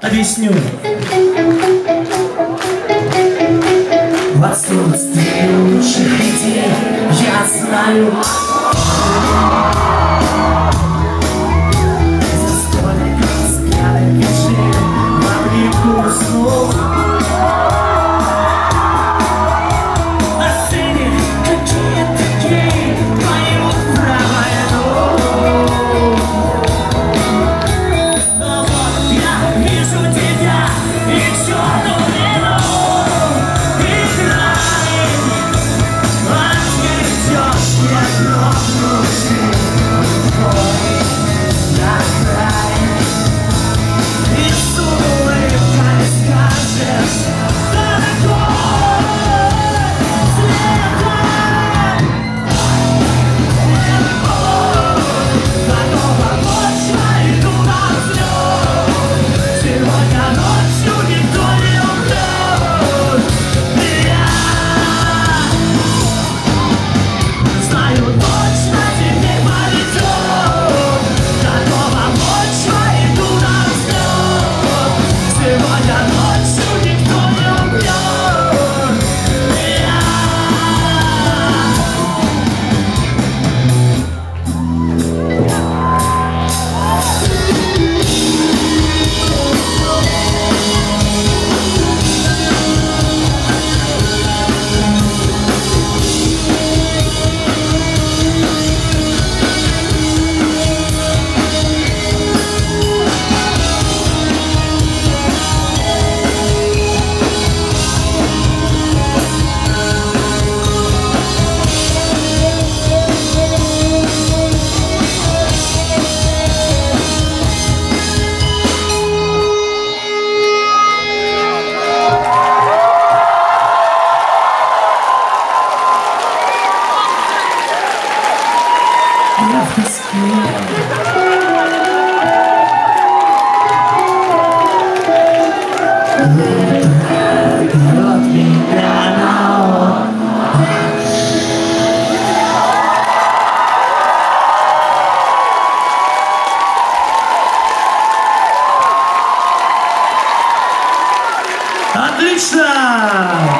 Объясню. В отсутствии лучших идей я знаю Krishna!